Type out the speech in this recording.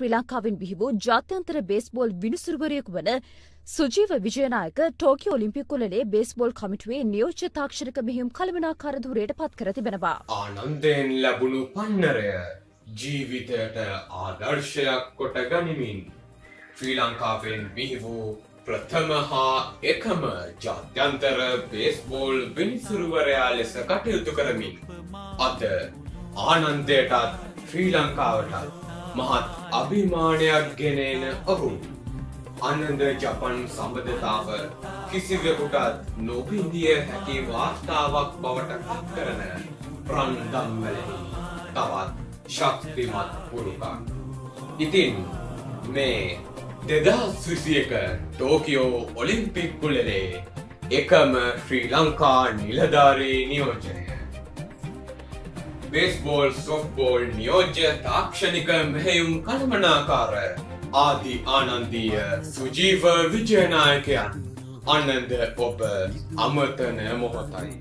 ශ්‍රී ලංකාවෙන් බිහිවූ ජාත්‍යන්තර බේස්බෝල් විනිසුරුවරයෙකු වන සුජීව විජයනායක ටෝකියෝ ඔලිම්පික් කුලලේ බේස්බෝල් කමිටුවේ නියෝජ්‍ය තාක්ෂණික මෙහියුම් කළමනාකාර ධුරයට පත් කර තිබෙනවා. ආනන්දයෙන් ලැබුණු පන්නරය ජීවිතයට ආදර්ශයක් කොට ගනිමින් ශ්‍රී ලංකාවෙන් බිහි වූ ප්‍රථම හා එකම ජාත්‍යන්තර බේස්බෝල් විනිසුරුවරයා ලෙස කටයුතු කරමින් අද ආනන්දයටත් ශ්‍රී ලංකාවටත් මහත් අභිමානයක් ගෙනෙන ඔහු අනන්ද ජපන් සම්බධතාව කිසිවෙකුටත් නොබින්දිය හැකි වාර්තාවක් බවට පත් කරන ප්‍රන්දම්වලෙහි තවත් ශක්තිමත් පුරුකක්. ඉතින් මේ දෙදස් විසියක ටෝකියෝ ඔලිම්පික් කුලලේ එකම ශ්‍රී ලංකා නිලධාරී නියෝජනය. බේස්බෝල් සොෆ්බෝල් නියෝජ්‍ය තාක්ෂණික මෙහෙයුම් කළමනාකාර ආදි ආනන්දීය සුජීව විජයනායකයන් අන්නන්ද ඔබ අමතන මොහොතයි.